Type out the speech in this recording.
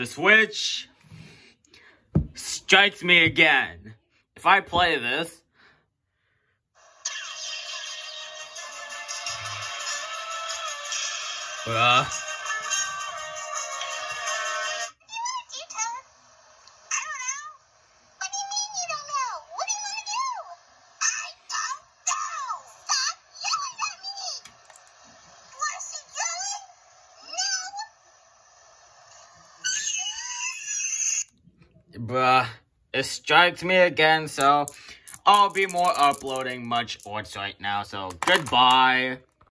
the Switch strikes me again. If I play this, uh, bruh, it strikes me again, so I'll be more uploading much orts right now, so goodbye.